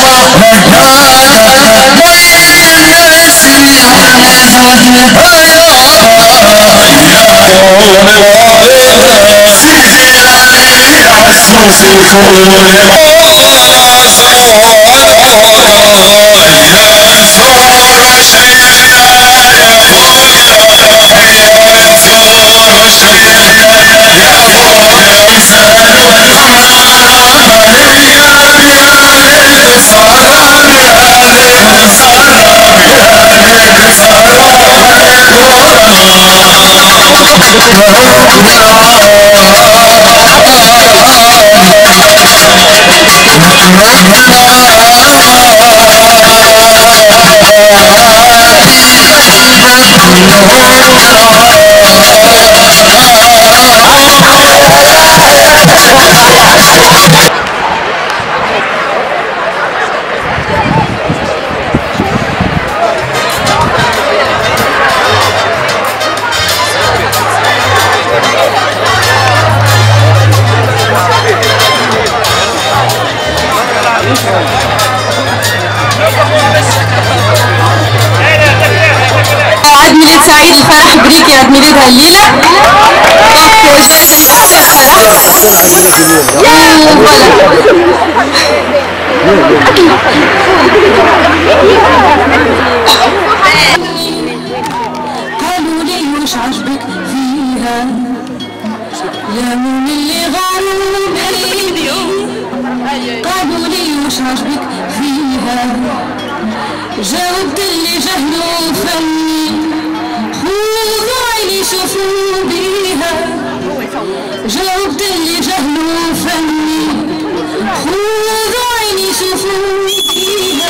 Oh, Oh, جالسين بأحسن فرح يا قالوا لي وش عجبك فيها يا من اللي بيدي قالوا لي وش عجبك فيها جاوبت اللي جهلوا فني خذوا عيني شوفوا بيها جاوبت اللي جهلوا فني. خذوا عيني شوفوا بيها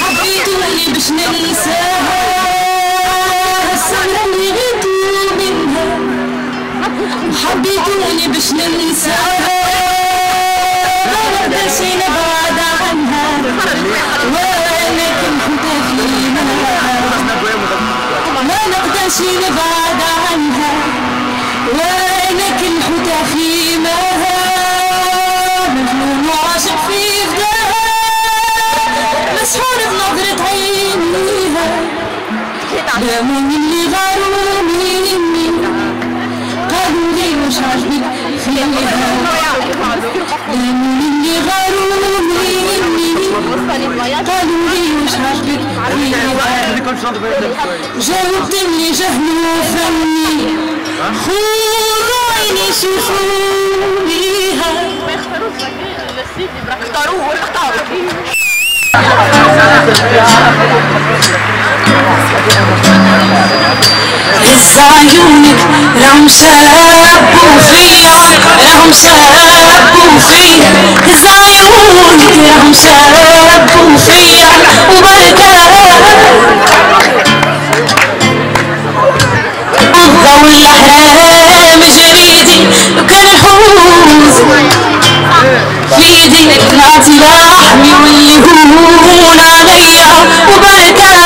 حبيتوني باش ننساها. السهرة اللي غيتوا منها حبيتوني باش ننساها. ما نقدرش نبعد عنها. وأنا كنت فيها ما نقدرش نبعد عنها وأنا كنت فيماها مجنون وعاشق في فداها مسحور بنظرة عينيها دامون اللي غاروا مني قالوا لي وش عجبك فيها دامون اللي مني قالوا لي وش عجبك فيها جاوبت اللي جهلوا فني خذوا عيني شوفوا بيها هز عيونك راهم شابوا فيا راهم شابوا نعطي لحمي واللي عليا وبركة.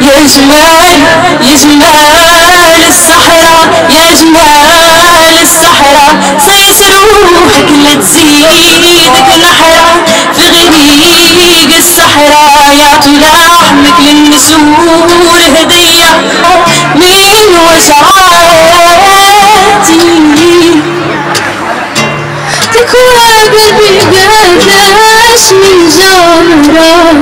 يا جمال يا جمال الصحراء يا جمال الصحراء صيت روحك لا تزيدك نحرة في غريق الصحراء يعطي لحمك للنسور هدية. من وجعاتي Kalbi bir gözleş mi zahra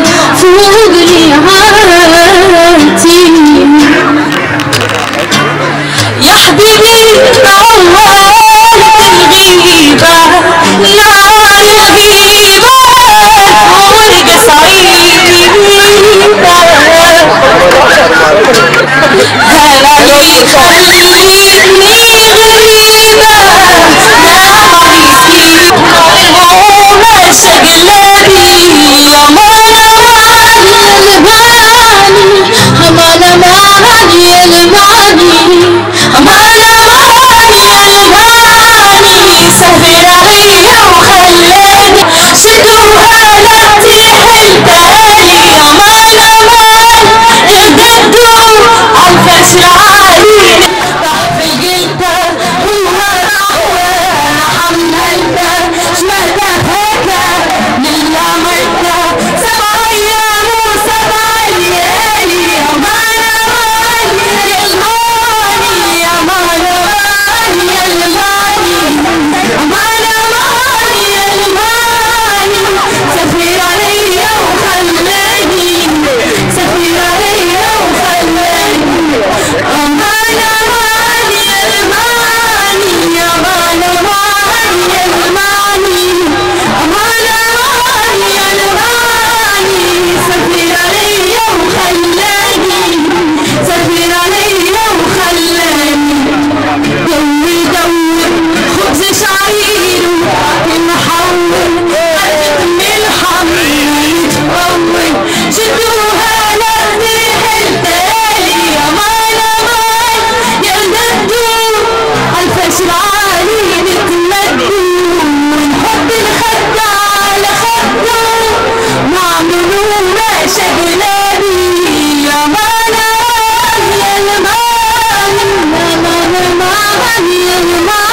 Yeah, in your.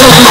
Yeah.